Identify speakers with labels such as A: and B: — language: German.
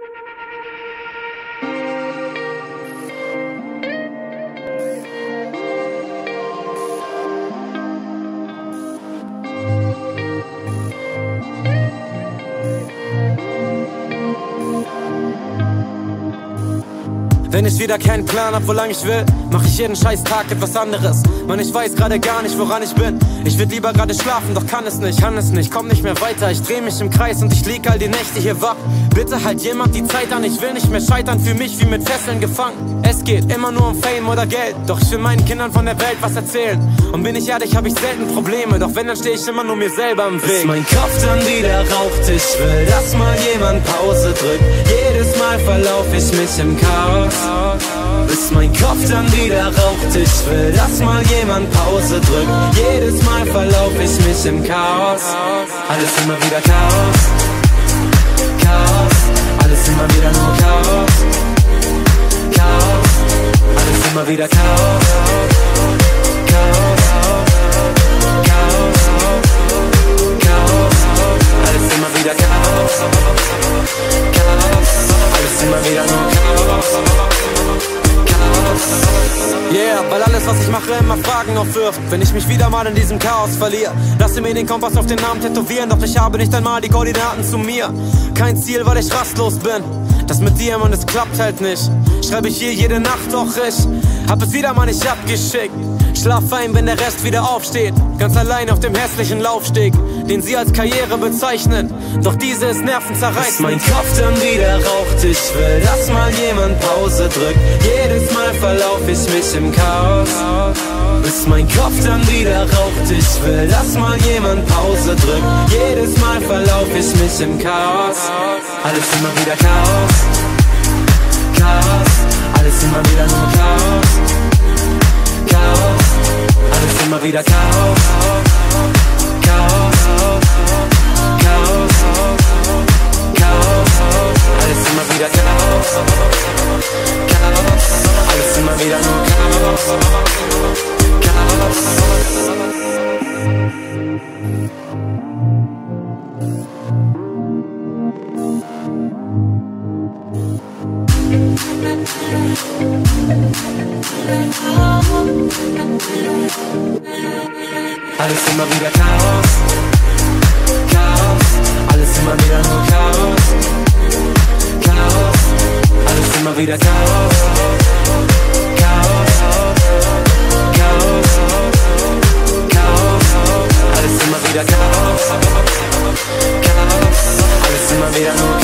A: Thank you. Wenn ich wieder keinen Plan hab, wo lang ich will, mach ich jeden scheiß Tag etwas anderes. Man, ich weiß gerade gar nicht, woran ich bin. Ich würd lieber gerade schlafen, doch kann es nicht, kann es nicht, komm nicht mehr weiter. Ich dreh mich im Kreis und ich lieg all die Nächte hier wach. Bitte halt jemand die Zeit an, ich will nicht mehr scheitern, für mich wie mit Fesseln gefangen. Es geht immer nur um Fame oder Geld, doch ich will meinen Kindern von der Welt was erzählen. Und bin ich ehrlich, hab ich selten Probleme, doch wenn, dann steh ich immer nur mir selber im Weg.
B: Bis mein Kopf dann wieder raucht, ich will, dass mal jemand Pause drückt. Jedes Mal verlauf ich mich im Chaos. Bis mein Kopf dann wieder raucht, ich will, dass mal jemand Pause drückt. Jedes Mal verlauf ich mich im Chaos. Alles immer wieder Chaos. Chaos. Alles immer wieder nur Chaos. Chaos. Alles immer wieder Chaos. Chaos. Chaos. Chaos. Alles immer wieder Chaos. Chaos. Alles immer wieder nur Chaos.
A: Yeah, weil alles, was ich mache, immer Fragen aufwirft. Wenn ich mich wieder mal in diesem Chaos verliere, lasse mir den Kompass auf den Namen tätowieren. Doch ich habe nicht einmal die Koordinaten zu mir. Kein Ziel, weil ich rastlos bin. Das mit dir, Mann, es klappt halt nicht. Schreibe ich hier jede Nacht, doch ich hab es wieder mal nicht abgeschickt. Schlaf ein, wenn der Rest wieder aufsteht. Ganz allein auf dem hässlichen Laufsteg, den sie als Karriere bezeichnen. Doch diese ist nervenzerreißend.
B: Bis mein Kopf dann wieder raucht, ich will, dass mal jemand Pause drückt. Jedes Mal verlauf ich mich im Chaos. Bis mein Kopf dann wieder raucht, ich will, dass mal jemand Pause drückt. Jedes Mal verlauf ich mich im Chaos. Alles immer wieder Chaos. Chaos. Alles immer wieder nur Chaos. Chaos. Alles immer wieder Chaos. Chaos. Alles immer wieder nur Chaos. Chaos. Alles immer wieder Chaos, vida caos, caos, caos, caos. A veces me vida caos, caos. A veces me vida no.